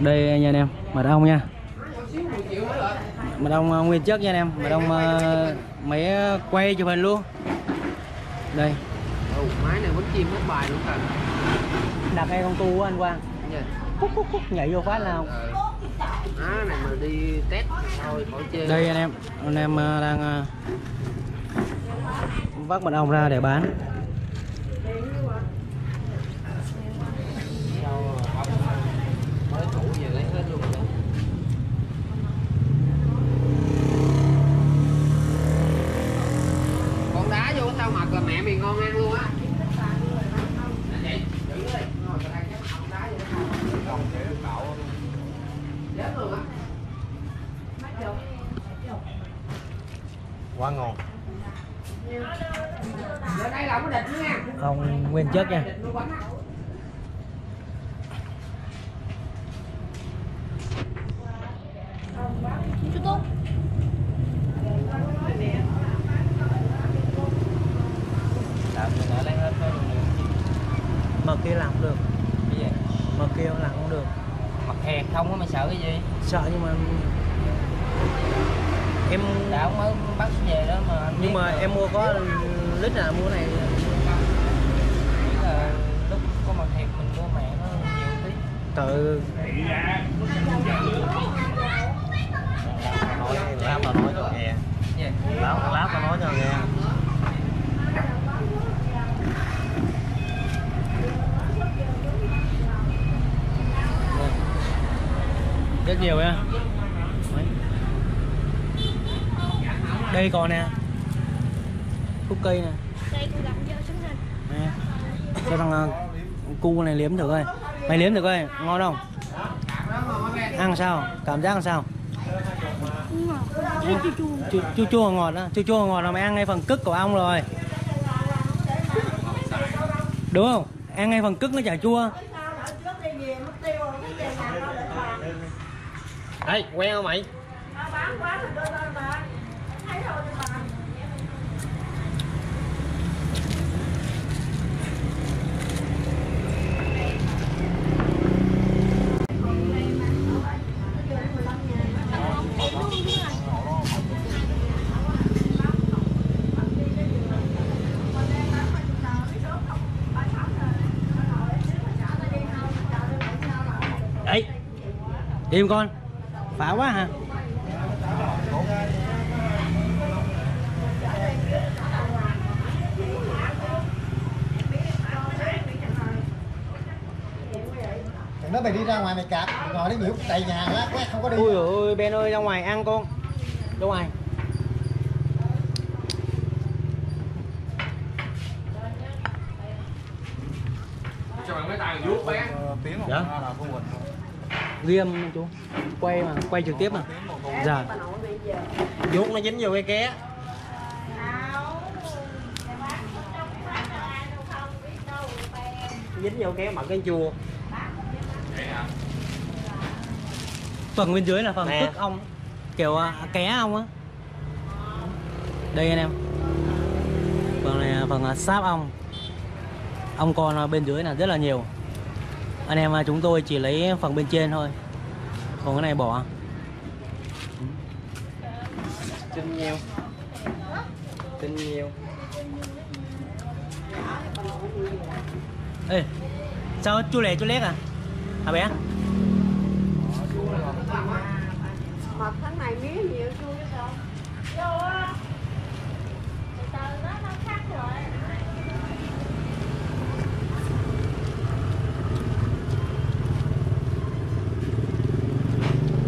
đây nha anh em mật ong nha? Mật ong ờ, nguyên chất nha anh em. Mật ong ờ, máy quay chụp hình luôn. Đây. Ừ, máy này vẫn chim hết bài luôn cả. Đặt ngay con tu của anh Quang. Dạ. Cúc, cúc, cúc, nhảy vô phát nào Ờ. Á này mà đi test thôi khỏi chơi đây anh em anh em ờ, đang ờ, vác mật ong ra để bán mới thủ về lấy hết luôn rồi con đá vô tao mặc là mẹ mày ngon ăn luôn á. Vậy, giữ đi. Ngồi tao đang chắc con đá vô đó. Còn để cậu chết luôn á quá ngon Giờ đây là không có địch nữa nha ong nguyên chất nha Địch luôn bánh á. chú tốt Làm cho nó lấy hết thôi mà kia làm không được Cái gì? mà kia làm không được Mặt hẹp không á mày sợ cái gì? Sợ nhưng mà em Đã ông mới bắt về đó mà anh nhưng mà rồi. em mua có lít là mua này. Là lúc có mặt hẹp mình mua mẹ nó nhiều tí. Tự nói lát tao nói cho nghe Gì? lát lát tao nói cho nghe rất nhiều nha đây còn nè. Khúc cây nè. Đây con gặp vô xuống hình nè. Cho thằng uh, cu này liếm thử coi. Mày liếm thử coi ngon không? Ăn sao? Cảm giác làm sao? Chua chua ngọt đó chua chua ngọt là mày ăn ngay phần cức của ong rồi. Đúng không? Ăn ngay phần cức nó chả chua Đây, quen không mày? đấy im con phá quá hả Thằng đó mày đi ra ngoài mày cạp ngồi đấy nhiễu tại nhà lát quét không có đi. Ui ôi Ben ơi ra ngoài ăn con. Ra ngoài. Cho bạn mấy tay vuốt bé. Ờ, tiếng Dạ. hoạch ghim chú quay mà quay trực tiếp mà. Dạ. Vuốt nó dính vô cái ké. Dính vô cái mặt cái chua phần bên dưới là phần Nè. tức ong kiểu à, ké ong á. Đây anh em. Phần này là phần à, sáp ong ong con bên dưới là rất là nhiều. Anh em à, chúng tôi chỉ lấy phần bên trên thôi còn cái này bỏ Tin nhiều. Tin nhiều. Ê sao chú lẻ chú lét à? Hả bé Hộp tháng này mía nhiều chua chứ sao Vô á Từ từ nó nó khác rồi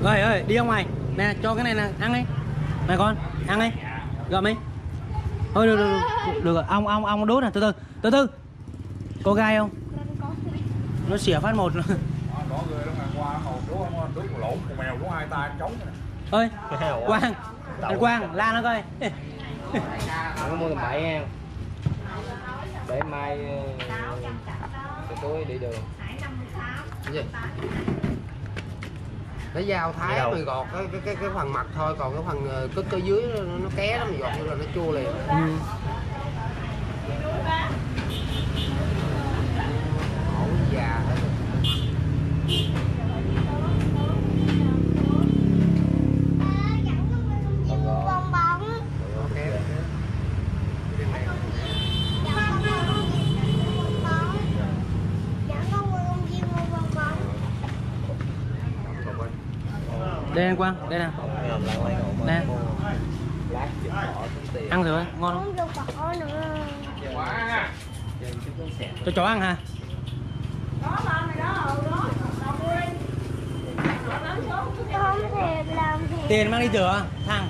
ơi ơi đi ra ngoài. Nè cho cái này nè ăn đi này con ăn đi gặm đi thôi được được được, được rồi ong ong ong đốt nè. Từ từ từ từ. Có gai không? Nó xỉa phát một. Ơi quang anh quang la nó coi. Có mua tầm bậy nha Để mai Cái tối đi đường. Cái gì? Lấy dao thái Dao. mày gọt cái, cái, cái, cái phần mặt thôi Còn cái phần ờ, cất cơ dưới nó, nó ké lắm mày gọt vô là nó chua liền ừ. Ổ già hết rồi đây anh quang đây nè nè ăn thử ngon không? Cho chó ăn ha Đó đó, đó. Tiền mang đi rửa thằng.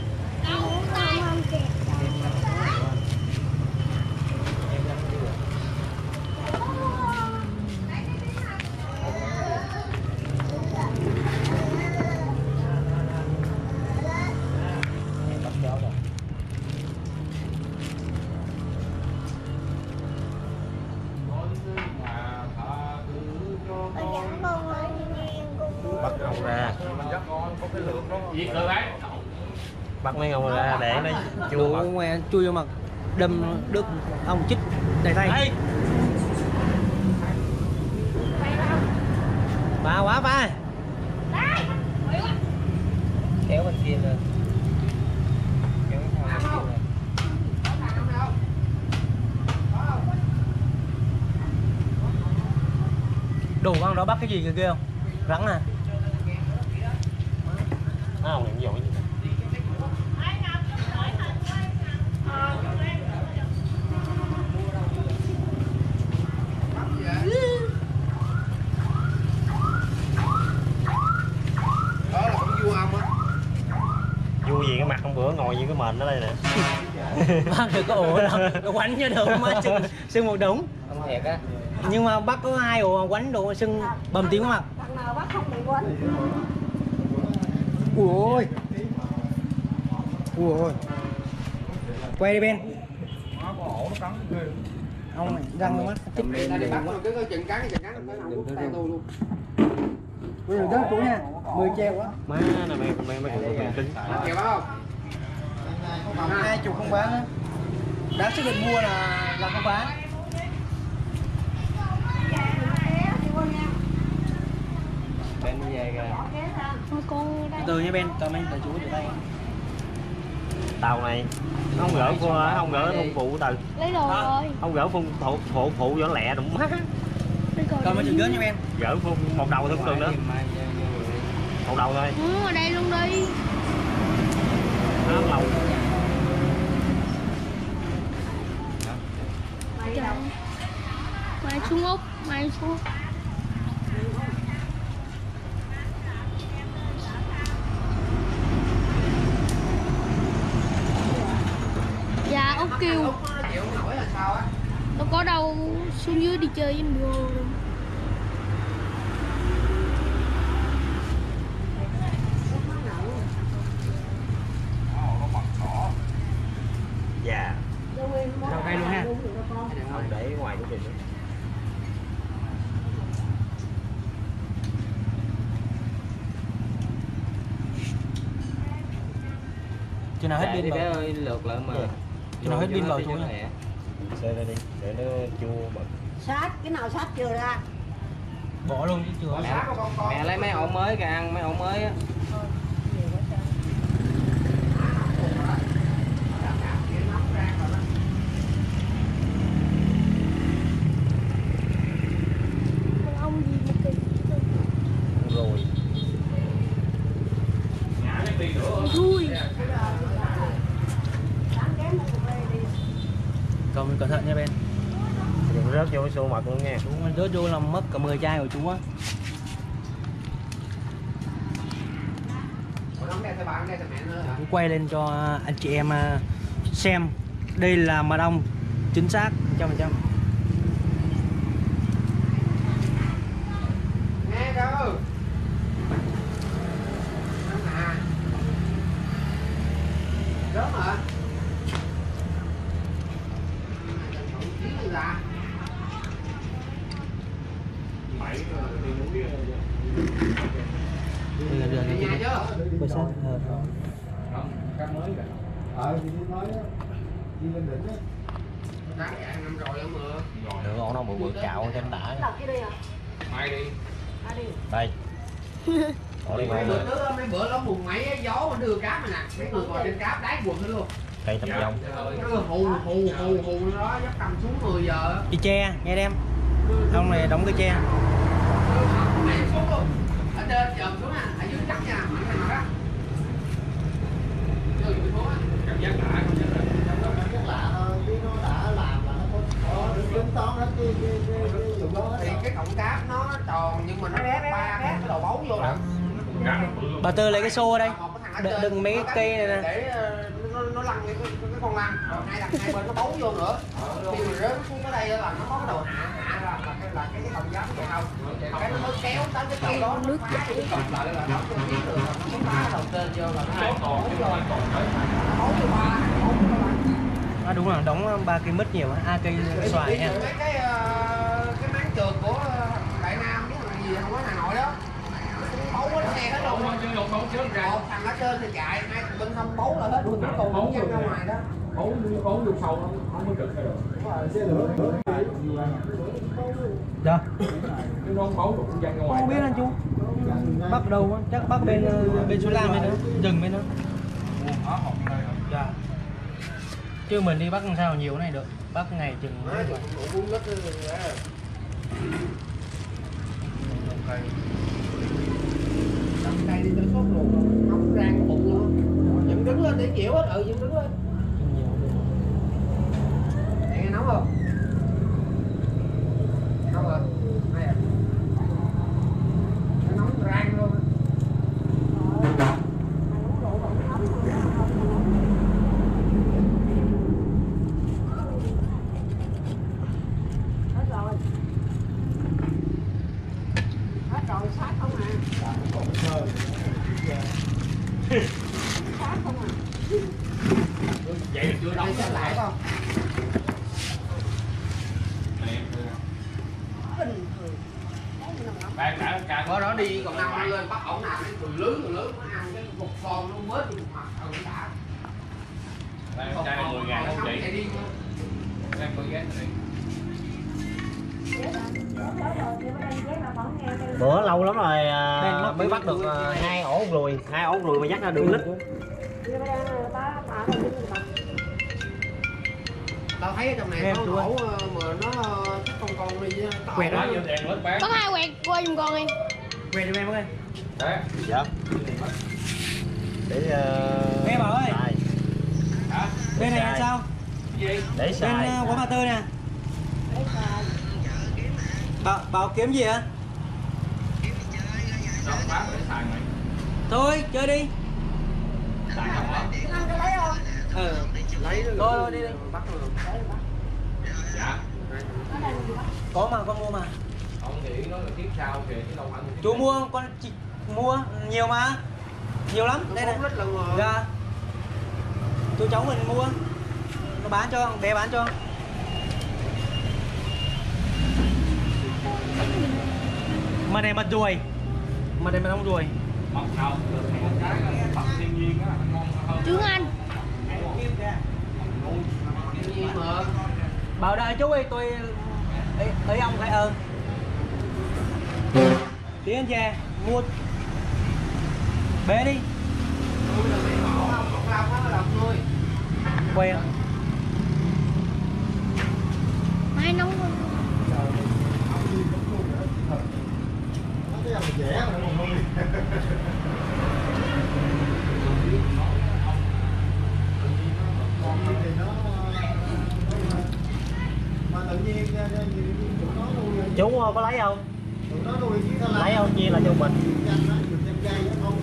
Bắt ông ra. Bắt mấy ông ra để nó mật ngoe chui vô mặt. Đâm đứt ông chích đầy tay. Ba quá ba. Kéo bên kia lên. Đồ con đó bắt cái gì kìa kia không? Rắn à nó không nhận dội đó là cũng vua ông á vui gì cái mặt hôm bữa ngồi như cái mền ở đây nè bắt được có ổ đâu nó quánh cho được mà sưng sưng một đống. Không thiệt á. Nhưng mà bắt có hai ổ quánh đồ sưng bầm tím mặt Thằng nào bắt không bị quấn. ui ôi. Ui ôi. Quay đi bên. Ông này răng mắt chích đi bắt coi chừng cắn chừng cắn cái tay tôi luôn. bây giờ đó chú nha mười treo quá má này mày mày mày mày cứng kìa không hai chục không bán á. Đáng xác định mua là là không bán. Bên về kìa. Đây. từ nha bên cầm anh tại chú từ tay tàu này nó không gỡ cô không gỡ thùng phụ từ Lấy đồ rồi. không gỡ phun phụ phụ phụ vỏ lẹ đụng má. Cầm anh chừng gớm nha bên gỡ phun một đầu thôi cũng được nữa một đầu thôi. Ừ, ở đây luôn đi. nó lâu Mày xuống Úc, mày xuống Úc. Dạ, Úc kêu nó đâu có đâu xuống dưới đi chơi với bồ dạ Đâu cây luôn ha không để ngoài cái gì nữa chừng nào hết pin vào. ơi lượt lại mà. Chừng nào hết pin vào nha xe ra đi để nó chua bật sát cái nào sát chưa ra? Bỏ luôn chứ chưa. Mẹ lấy mấy ổ mới kìa ăn mấy ổ mới á Con ông gì mà kỳ rồi vui cầm cẩn thận nha bên đừng rớt vô cái xô mật luôn nha. Chú mình rớt vô là mất cả 10 chai rồi chú á. Quay lên cho anh chị em à, xem. Đây là mật ong chính xác trăm phần trăm. quay tầm vòng. Hù hù hù hù đó dắt cầm xuống 10 giờ. Đi che nghe đem ông này đóng cái che. Thì cái cọng cáp nó tròn nhưng mà nó ba cái đầu bấu vô bà tư lấy cái xô ờ, ở đây đừng mấy cái cây này nè. Ờ, cái, cái, cái con lăn hai đằng hai bên nó bấu vô nữa khi mà rớt xuống tới đây là nó có cái đầu hạ hạ là là cái là cái cái giống vậy không cái nó mới kéo tới cái cây đó nước phá cái còn lại là nó chưa biết được nó phá đầu trên vô là nó bấu vô nó bấu vô ba bấu vô ba đúng rồi đóng ba cây mít nhiều á a cây xoài ha mấy cái ờ, cái máng trượt của ờ, đại nam với thằng gì không có hà nội đó nó cũng bấu hết xe hết luôn một thằng ở trên thì chạy hai thằng bên hông bấu là hết. Luôn cuối cùng văng ra ngoài đó. Dạ. Không biết anh chú? Bắt đầu chắc bắt bên ờ, bên số lam bên đó rừng bên đó. Dạ. Chứ mình đi bắt làm sao nhiều này được. Bắt ngày chừng mấy vậy. cũng lít đó Cầm cây đi tới sốt ruột không rang bụng luôn dựng đứng lên để chịu hết ừ dựng đứng lên. Nghe nóng không nóng rồi Đây à. nó nóng rang luôn Hết rồi. Hết rồi, sát không à. À. chưa đóng lại không Bình thường. Nó ngắm. có đó đi còn năm lên bắt ổng nào từ lớn từ lớn nó ăn cái một con nó mới từ mặt ừ đã chai này 10 ngàn không chị? chạy đi Em 10 ngàn này. Đó rồi, thì bữa lâu lắm rồi à, mắc mới bắt được à, hai ổ lùi mà dắt ra đường lít. Đi tao thấy ở trong này Em có ổ ờ, mà nó ờ, cái con con đi Quẹt đó. có hai quẹt qua giùm con em quẹt cho em ơi Đấy. dạ. Để uh, Nghe bảo ơi. bên này làm sao? Để bên xài. ờ, quán bà tư nè. Bảo bảo kiếm gì hả Đó, thôi chơi đi. Xài không á. Ăn cái lấy không? ừ lấy nó Thôi, thôi, đi đi. bắt luôn Dạ. Có mà con mua mà. Ông nghĩ nó là kiếp sau kìa chứ đâu kiếp chú mua con chị mua nhiều mà. Nhiều lắm đây này. mà dạ. Chú cháu mình mua. Nó bán cho bé bán cho. Mà này mật ruồi. Mà này mật ong ruồi Mọc nào được một cái thật thiên nhiên á, ngon hơn. trướng anh. Bảo đợi chú ơi tôi ấy, ấy ông phải ơn tí anh về mua bé đi. Không quen mai nóng nó cái dễ mà nó còn nuôi còn thì nó mà tự nhiên tụi nó ờ, có lấy không? Lấy không? Chia là cho mình. Không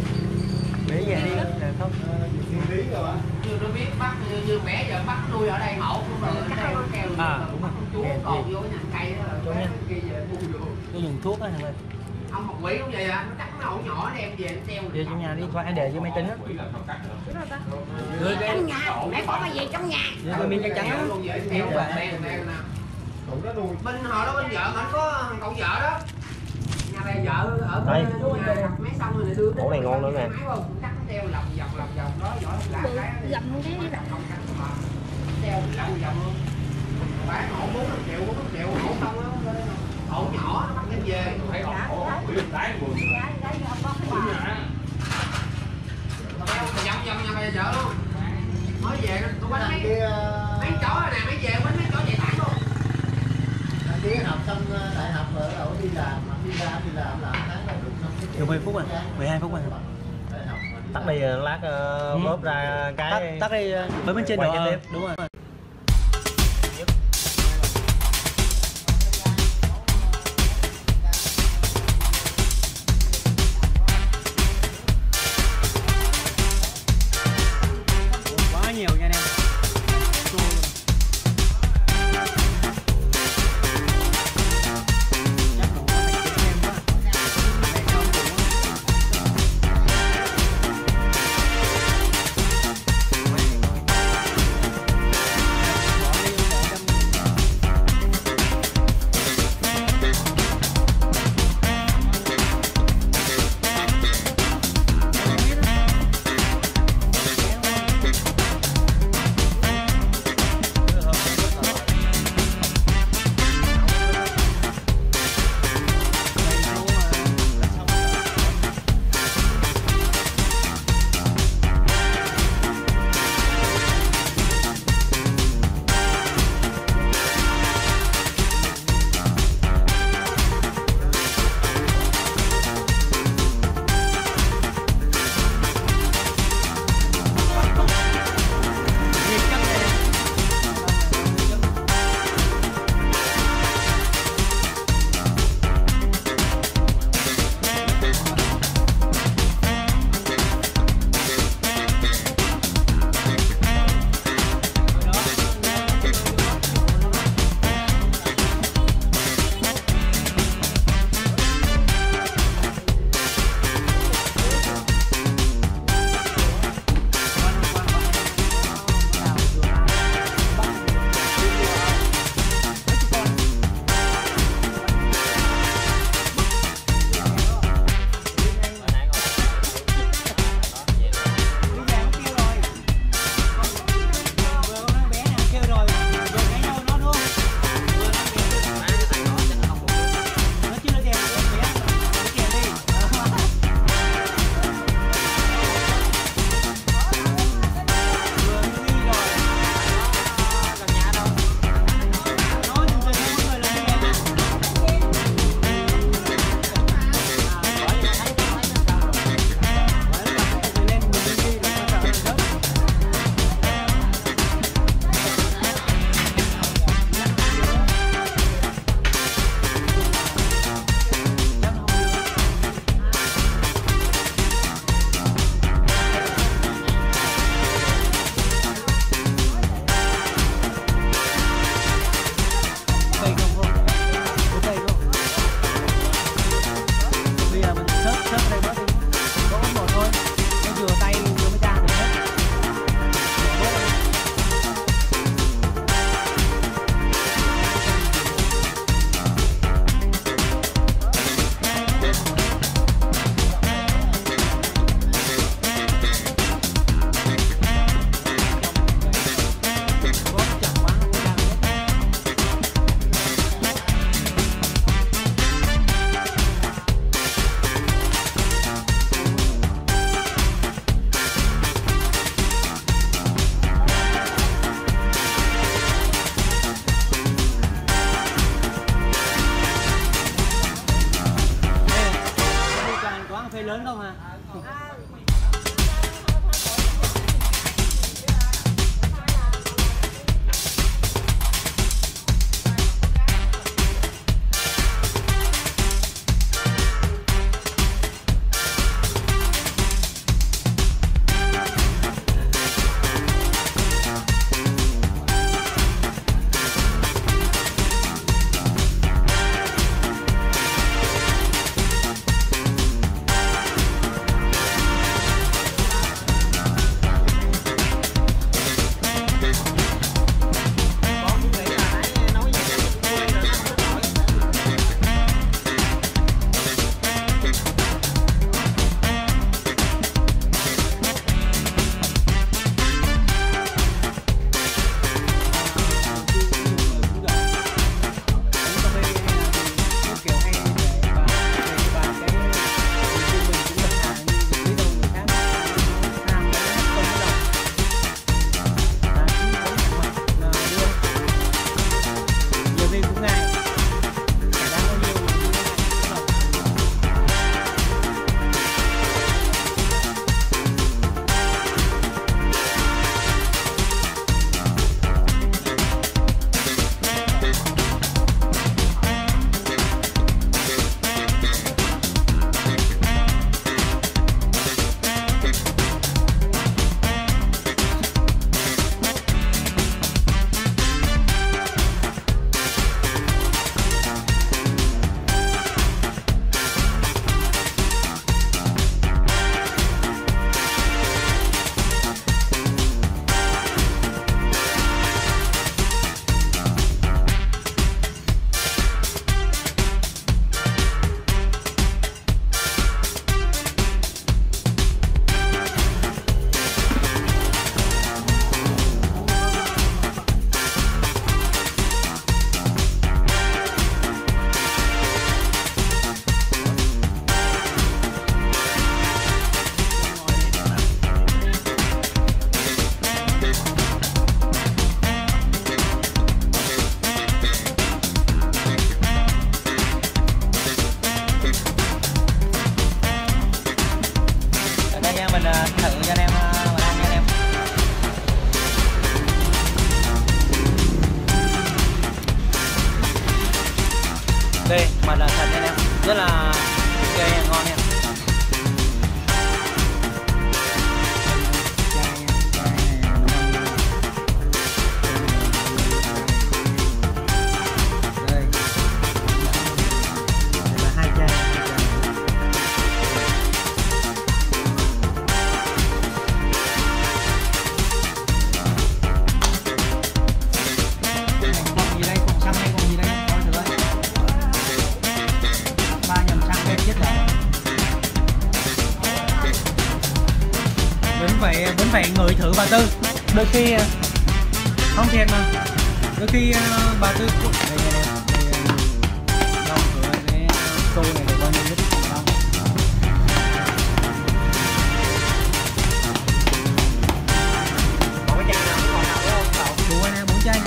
để về đi không. Ờ, á như nó biết bắt như, như mẹ giờ bắt nuôi ở đây mẫu cũng rồi cái đây nó kêu À, đúng rồi. chú còn vô nhà cây đó là kia về mua vô tôi dùng thuốc á thằng ơi. Ông học quỷ cũng vậy à nó cắt nó ổ nhỏ đem về nó treo về trong nhà đi thoại để dưới máy tính á. Dưới cái trong nhà mẹ bỏ mà về trong nhà. Dưới cái miếng trắng trắng á bên họ đó bên vợ họ có thằng cậu vợ đó nhà này vợ ở Đây. bên nhà đặt máy xong rồi lại đưa Ổ này ngon nữa nè. cắt nó treo lòng vòng lòng vòng đó giỏi không làm cái gầm cái đi không cắt nó mà treo lòng vòng luôn bán ổ bốn năm triệu bốn năm triệu ổ không á ổ nhỏ nó bắt đem về Thấy ổ, ổ, quỷ lên đáy buồn. Dạ, dạ, dạ, bắt cái bà. treo vòng vòng nhà bây giờ luôn mới về nó tụi quanh thằng mấy kia mấy chó này nè mấy về quanh mấy chó chạy thẳng luôn kia học xong ờ, đại học ở ở đi làm mà đi ra đi làm làm tháng là được năm được 10 phút rồi 12 phút đi tắt đi ờ, lát ờ, Ừ. bóp ra cái tắt tắt đi bấm bên trên đó. đúng rồi ngửi thử bà tư. Đôi khi à, không thiệt mà. Đôi khi à, bà tư cũng đây đây đây đây à, đong thử cái tô này để coi như rất không Còn cái chai nào còn nào nữa không cậu? đủ anh em bốn chai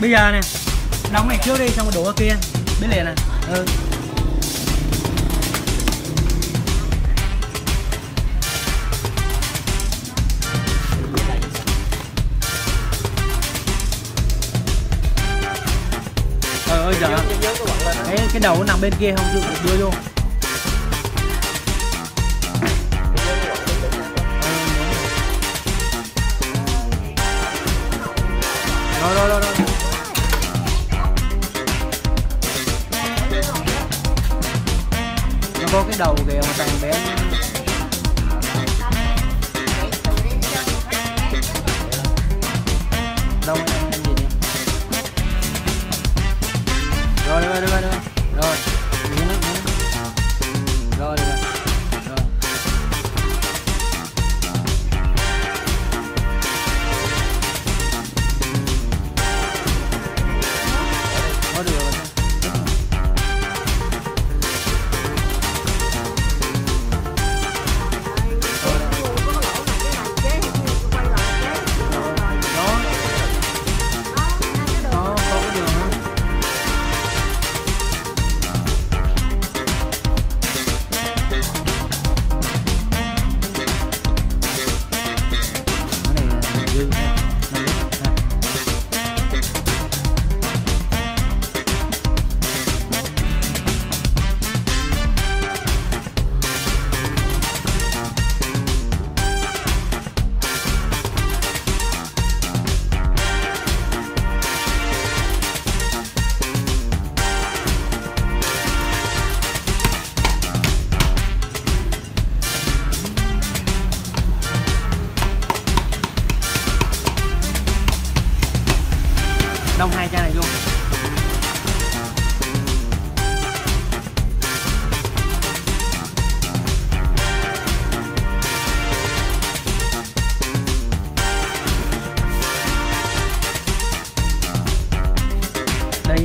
bây giờ nè đóng này trước đi xong rồi đổ ở kia. Biết liền nè. Ừ ơi. Giờ cái, cái đầu nó nằm bên kia không? Chịu được đưa vô. Rồi rồi rồi, rồi. nó có cái đầu kìa mà thằng bé.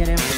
Đây